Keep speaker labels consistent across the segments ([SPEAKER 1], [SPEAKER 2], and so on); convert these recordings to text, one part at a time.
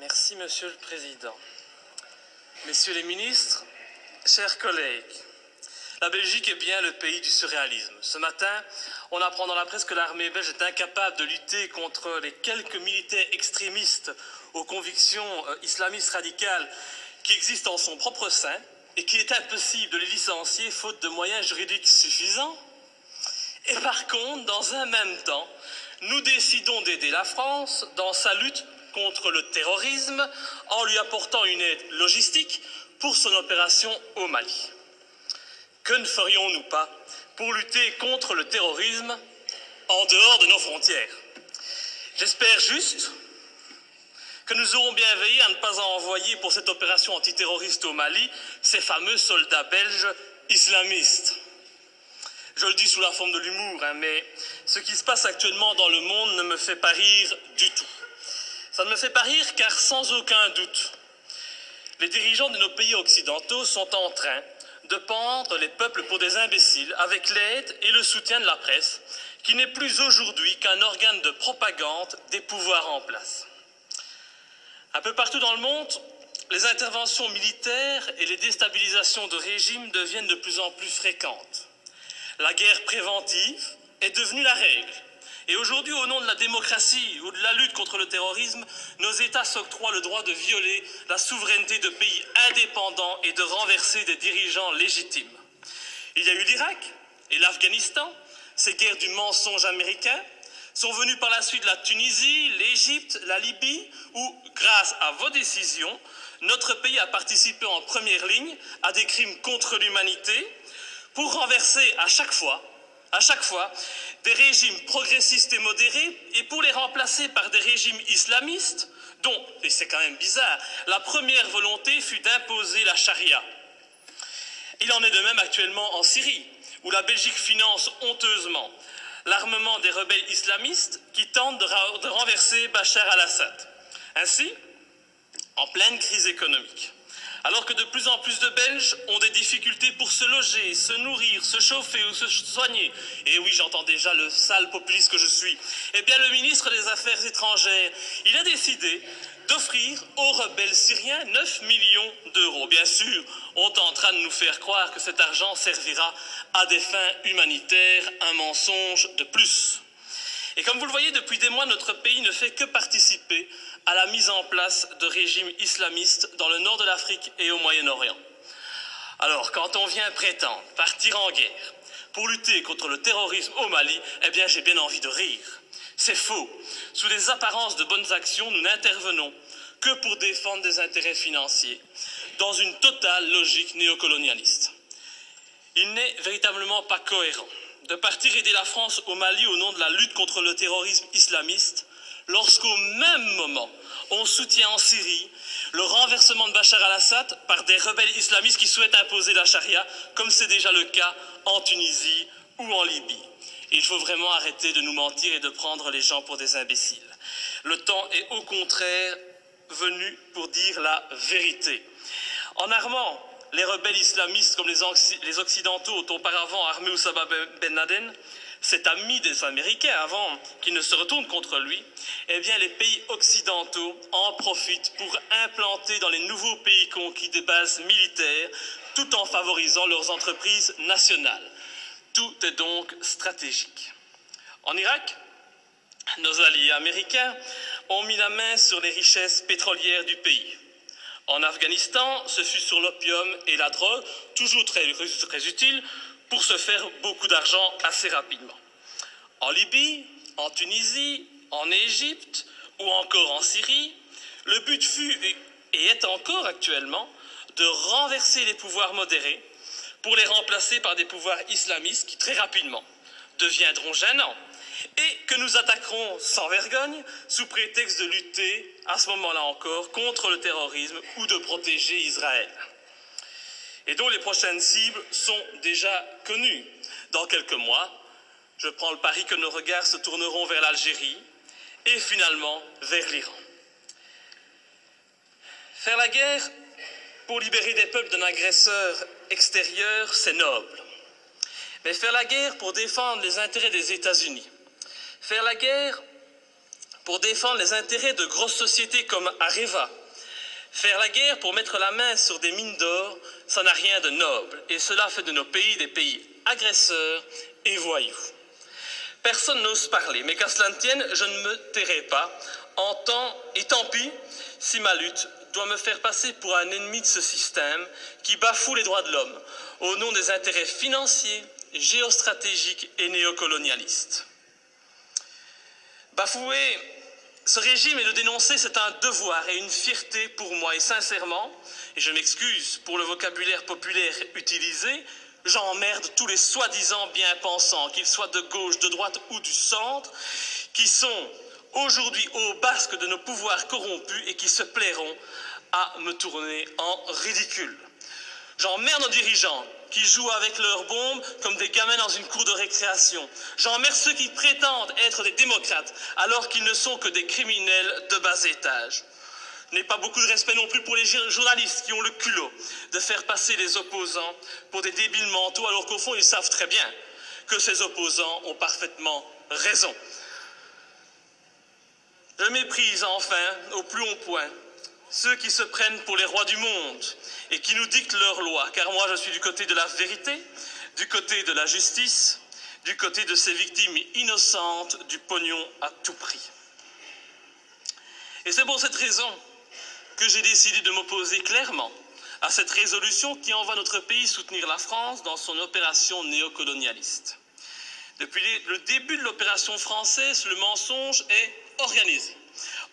[SPEAKER 1] Merci, Monsieur le Président. Messieurs les ministres, chers collègues, la Belgique est bien le pays du surréalisme. Ce matin, on apprend dans la presse que l'armée belge est incapable de lutter contre les quelques militaires extrémistes aux convictions euh, islamistes radicales qui existent en son propre sein et qu'il est impossible de les licencier faute de moyens juridiques suffisants. Et par contre, dans un même temps, nous décidons d'aider la France dans sa lutte contre le terrorisme en lui apportant une aide logistique pour son opération au Mali. Que ne ferions-nous pas pour lutter contre le terrorisme en dehors de nos frontières? J'espère juste que nous aurons bien veillé à ne pas envoyer pour cette opération antiterroriste au Mali ces fameux soldats belges islamistes. Je le dis sous la forme de l'humour, hein, mais ce qui se passe actuellement dans le monde ne me fait pas rire du tout. Ça ne me fait pas rire car sans aucun doute, les dirigeants de nos pays occidentaux sont en train de pendre les peuples pour des imbéciles avec l'aide et le soutien de la presse, qui n'est plus aujourd'hui qu'un organe de propagande des pouvoirs en place. Un peu partout dans le monde, les interventions militaires et les déstabilisations de régimes deviennent de plus en plus fréquentes. La guerre préventive est devenue la règle. Et aujourd'hui, au nom de la démocratie ou de la lutte contre le terrorisme, nos États s'octroient le droit de violer la souveraineté de pays indépendants et de renverser des dirigeants légitimes. Il y a eu l'Irak et l'Afghanistan, ces guerres du mensonge américain, sont venues par la suite la Tunisie, l'Égypte, la Libye, où, grâce à vos décisions, notre pays a participé en première ligne à des crimes contre l'humanité pour renverser à chaque fois à chaque fois des régimes progressistes et modérés et pour les remplacer par des régimes islamistes dont, et c'est quand même bizarre, la première volonté fut d'imposer la charia. Il en est de même actuellement en Syrie, où la Belgique finance honteusement l'armement des rebelles islamistes qui tentent de, renverser Bachar al-Assad. Ainsi, en pleine crise économique, alors que de plus en plus de Belges ont des difficultés pour se loger, se nourrir, se chauffer ou se soigner. Et oui, j'entends déjà le sale populiste que je suis. Eh bien, le ministre des Affaires étrangères, il a décidé d'offrir aux rebelles syriens 9 millions d'euros. Bien sûr, on est en train de nous faire croire que cet argent servira à des fins humanitaires, un mensonge de plus. Et comme vous le voyez, depuis des mois, notre pays ne fait que participer à la mise en place de régimes islamistes dans le nord de l'Afrique et au Moyen-Orient. Alors, quand on vient prétendre partir en guerre pour lutter contre le terrorisme au Mali, eh bien, j'ai bien envie de rire. C'est faux. Sous des apparences de bonnes actions, nous n'intervenons que pour défendre des intérêts financiers, dans une totale logique néocolonialiste. Il n'est véritablement pas cohérent de partir aider la France au Mali au nom de la lutte contre le terrorisme islamiste, lorsqu'au même moment, on soutient en Syrie le renversement de Bachar al-Assad par des rebelles islamistes qui souhaitent imposer la charia, comme c'est déjà le cas en Tunisie ou en Libye. Il faut vraiment arrêter de nous mentir et de prendre les gens pour des imbéciles. Le temps est au contraire venu pour dire la vérité. En armant les rebelles islamistes comme les Occidentaux ont auparavant armé Oussama Ben Laden, cet ami des Américains avant qu'il ne se retourne contre lui, eh bien les pays occidentaux en profitent pour implanter dans les nouveaux pays conquis des bases militaires tout en favorisant leurs entreprises nationales. Tout est donc stratégique. En Irak, nos alliés américains ont mis la main sur les richesses pétrolières du pays. En Afghanistan, ce fut sur l'opium et la drogue, toujours très, très utile pour se faire beaucoup d'argent assez rapidement. En Libye, en Tunisie, en Égypte ou encore en Syrie, le but fut et est encore actuellement de renverser les pouvoirs modérés pour les remplacer par des pouvoirs islamistes qui très rapidement deviendront gênants et que nous attaquerons sans vergogne sous prétexte de lutter, à ce moment-là encore, contre le terrorisme ou de protéger Israël et dont les prochaines cibles sont déjà connues. Dans quelques mois, je prends le pari que nos regards se tourneront vers l'Algérie et finalement vers l'Iran. Faire la guerre pour libérer des peuples d'un agresseur extérieur, c'est noble. Mais faire la guerre pour défendre les intérêts des États-Unis, faire la guerre pour défendre les intérêts de grosses sociétés comme Areva. Faire la guerre pour mettre la main sur des mines d'or, ça n'a rien de noble, et cela fait de nos pays des pays agresseurs et voyous. Personne n'ose parler, mais qu'à cela ne tienne, je ne me tairai pas, en temps, et tant pis si ma lutte doit me faire passer pour un ennemi de ce système qui bafoue les droits de l'homme au nom des intérêts financiers, géostratégiques et néocolonialistes. Bafouer ce régime et le dénoncer, c'est un devoir et une fierté pour moi. Et sincèrement, et je m'excuse pour le vocabulaire populaire utilisé, j'emmerde tous les soi-disant bien-pensants, qu'ils soient de gauche, de droite ou du centre, qui sont aujourd'hui au basque de nos pouvoirs corrompus et qui se plairont à me tourner en ridicule. J'emmerde nos dirigeants qui jouent avec leurs bombes comme des gamins dans une cour de récréation. J'emmerde ceux qui prétendent être des démocrates alors qu'ils ne sont que des criminels de bas étage. Je n'ai pas beaucoup de respect non plus pour les journalistes qui ont le culot de faire passer les opposants pour des débiles mentaux alors qu'au fond ils savent très bien que ces opposants ont parfaitement raison. Je méprise enfin au plus haut point ceux qui se prennent pour les rois du monde et qui nous dictent leurs lois, car moi je suis du côté de la vérité, du côté de la justice, du côté de ces victimes innocentes du pognon à tout prix. Et c'est pour cette raison que j'ai décidé de m'opposer clairement à cette résolution qui envoie notre pays soutenir la France dans son opération néocolonialiste. Depuis le début de l'opération française, le mensonge est organisé.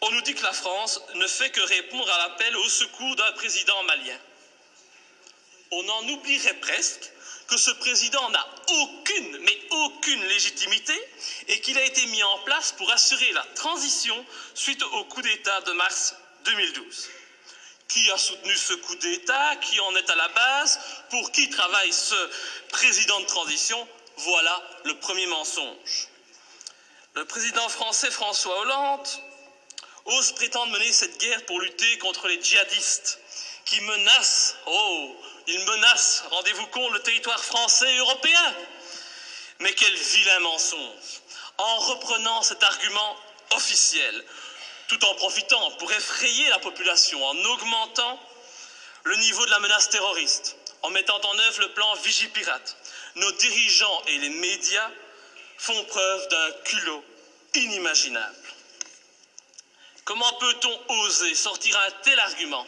[SPEAKER 1] On nous dit que la France ne fait que répondre à l'appel au secours d'un président malien. On en oublierait presque que ce président n'a aucune, mais aucune légitimité et qu'il a été mis en place pour assurer la transition suite au coup d'État de mars 2012. Qui a soutenu ce coup d'État? Qui en est à la base? Pour qui travaille ce président de transition? Voilà le premier mensonge. Le président français François Hollande ose prétendre mener cette guerre pour lutter contre les djihadistes qui menacent, oh, ils menacent, rendez-vous compte, le territoire français et européen. Mais quel vilain mensonge En reprenant cet argument officiel, tout en profitant pour effrayer la population, en augmentant le niveau de la menace terroriste, en mettant en œuvre le plan Vigipirate, nos dirigeants et les médias font preuve d'un culot inimaginable. Comment peut-on oser sortir un tel argument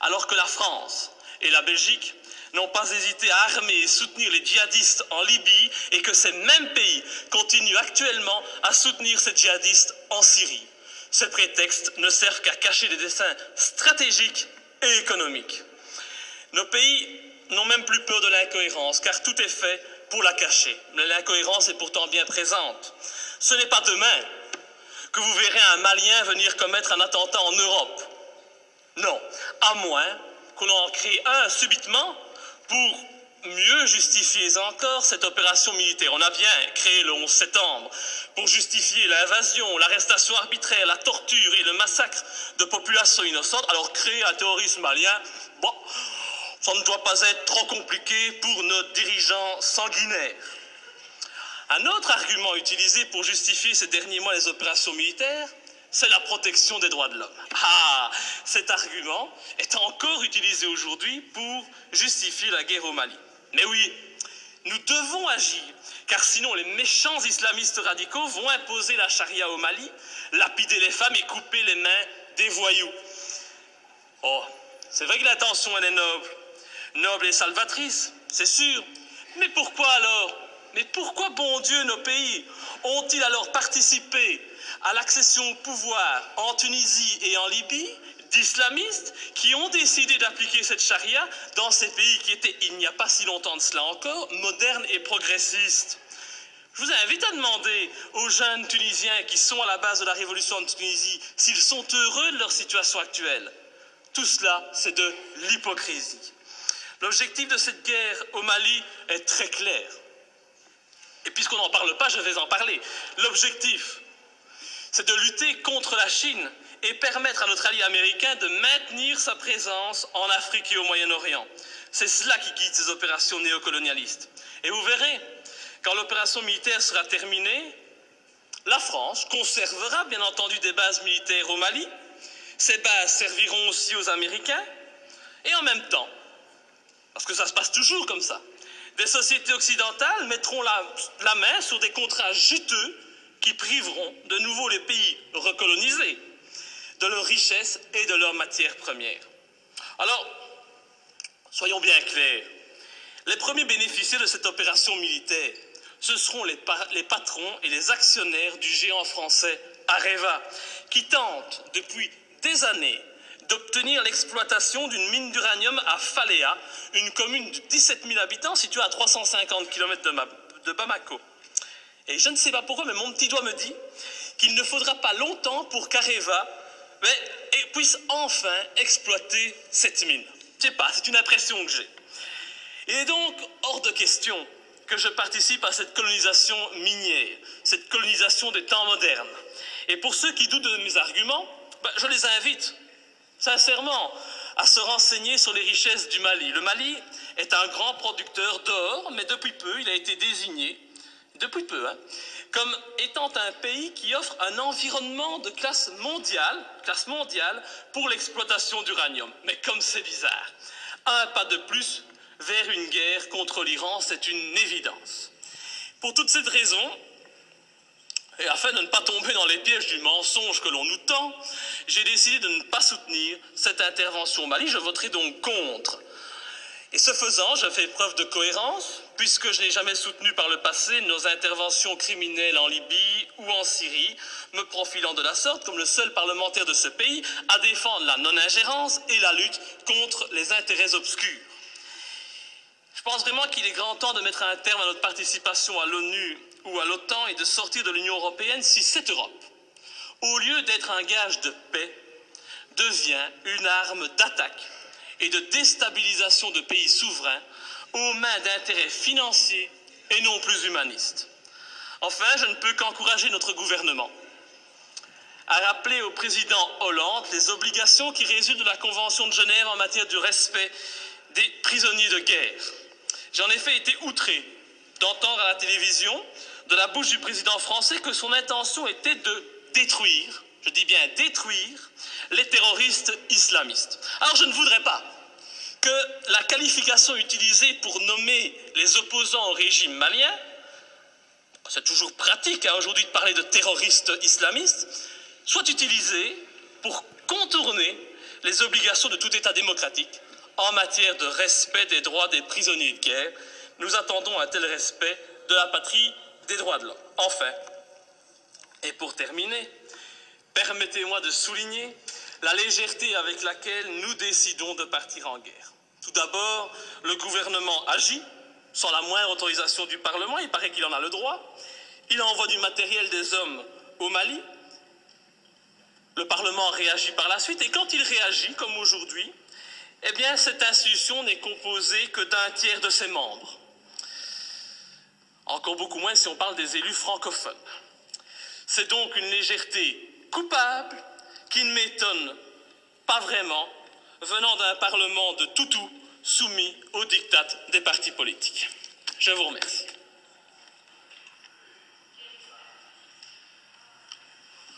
[SPEAKER 1] alors que la France et la Belgique n'ont pas hésité à armer et soutenir les djihadistes en Libye et que ces mêmes pays continuent actuellement à soutenir ces djihadistes en Syrie? Ces prétextes ne servent qu'à cacher des dessins stratégiques et économiques. Nos pays n'ont même plus peur de l'incohérence car tout est fait pour la cacher. L'incohérence est pourtant bien présente. Ce n'est pas demain que vous verrez un Malien venir commettre un attentat en Europe. Non, à moins qu'on en crée un subitement pour mieux justifier encore cette opération militaire. On a bien créé le 11 septembre pour justifier l'invasion, l'arrestation arbitraire, la torture et le massacre de populations innocentes. Alors créer un terrorisme malien, bon, ça ne doit pas être trop compliqué pour nos dirigeants sanguinaires. Un autre argument utilisé pour justifier ces derniers mois les opérations militaires, c'est la protection des droits de l'homme. Ah, cet argument est encore utilisé aujourd'hui pour justifier la guerre au Mali. Mais oui, nous devons agir, car sinon les méchants islamistes radicaux vont imposer la charia au Mali, lapider les femmes et couper les mains des voyous. Oh, c'est vrai que l'intention est noble, noble et salvatrice, c'est sûr. Mais pourquoi alors mais pourquoi, bon Dieu, nos pays ont-ils alors participé à l'accession au pouvoir en Tunisie et en Libye d'islamistes qui ont décidé d'appliquer cette charia dans ces pays qui étaient, il n'y a pas si longtemps de cela encore, modernes et progressistes? Je vous invite à demander aux jeunes Tunisiens qui sont à la base de la révolution en Tunisie s'ils sont heureux de leur situation actuelle. Tout cela, c'est de l'hypocrisie. L'objectif de cette guerre au Mali est très clair. Et puisqu'on n'en parle pas, je vais en parler. L'objectif, c'est de lutter contre la Chine et permettre à notre allié américain de maintenir sa présence en Afrique et au Moyen-Orient. C'est cela qui guide ces opérations néocolonialistes. Et vous verrez, quand l'opération militaire sera terminée, la France conservera bien entendu des bases militaires au Mali. Ces bases serviront aussi aux Américains. Et en même temps, parce que ça se passe toujours comme ça, des sociétés occidentales mettront la, la main sur des contrats juteux qui priveront de nouveau les pays recolonisés de leurs richesses et de leurs matières premières. Alors, soyons bien clairs, les premiers bénéficiaires de cette opération militaire, ce seront les, les patrons et les actionnaires du géant français Areva, qui tentent depuis des années d'obtenir l'exploitation d'une mine d'uranium à Faléa, une commune de 17 000 habitants située à 350 km de, Bamako. Et je ne sais pas pourquoi, mais mon petit doigt me dit qu'il ne faudra pas longtemps pour qu'Areva puisse enfin exploiter cette mine. Je sais pas, c'est une impression que j'ai. Il est donc hors de question que je participe à cette colonisation minière, cette colonisation des temps modernes. Et pour ceux qui doutent de mes arguments, ben, je les invite sincèrement à se renseigner sur les richesses du Mali. Le Mali est un grand producteur d'or, mais depuis peu, il a été désigné, depuis peu, hein, comme étant un pays qui offre un environnement de classe mondiale, classe mondiale pour l'exploitation d'uranium. Mais comme c'est bizarre, un pas de plus vers une guerre contre l'Iran, c'est une évidence. Pour toutes ces raisons, et afin de ne pas tomber dans les pièges du mensonge que l'on nous tend, j'ai décidé de ne pas soutenir cette intervention au Mali. Je voterai donc contre. Et ce faisant, je fais preuve de cohérence, puisque je n'ai jamais soutenu par le passé nos interventions criminelles en Libye ou en Syrie, me profilant de la sorte comme le seul parlementaire de ce pays à défendre la non-ingérence et la lutte contre les intérêts obscurs. Je pense vraiment qu'il est grand temps de mettre un terme à notre participation à l'ONU ou à l'OTAN et de sortir de l'Union européenne si cette Europe, au lieu d'être un gage de paix, devient une arme d'attaque et de déstabilisation de pays souverains aux mains d'intérêts financiers et non plus humanistes. Enfin, je ne peux qu'encourager notre gouvernement à rappeler au président Hollande les obligations qui résultent de la Convention de Genève en matière du respect des prisonniers de guerre. J'en ai fait été outré d'entendre à la télévision de la bouche du président français que son intention était de détruire, je dis bien détruire, les terroristes islamistes. Alors je ne voudrais pas que la qualification utilisée pour nommer les opposants au régime malien, c'est toujours pratique hein, aujourd'hui de parler de terroristes islamistes, soit utilisée pour contourner les obligations de tout État démocratique en matière de respect des droits des prisonniers de guerre. Nous attendons un tel respect de la patrie des droits de l'homme. Enfin, et pour terminer, permettez-moi de souligner la légèreté avec laquelle nous décidons de partir en guerre. Tout d'abord, le gouvernement agit sans la moindre autorisation du Parlement, il paraît qu'il en a le droit. Il envoie du matériel des hommes au Mali. Le Parlement réagit par la suite et quand il réagit, comme aujourd'hui, eh bien, cette institution n'est composée que d'un tiers de ses membres. Encore beaucoup moins si on parle des élus francophones. C'est donc une légèreté coupable qui ne m'étonne pas vraiment venant d'un Parlement de toutou soumis aux diktats des partis politiques. Je vous remercie.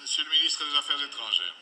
[SPEAKER 2] Monsieur le ministre des Affaires étrangères.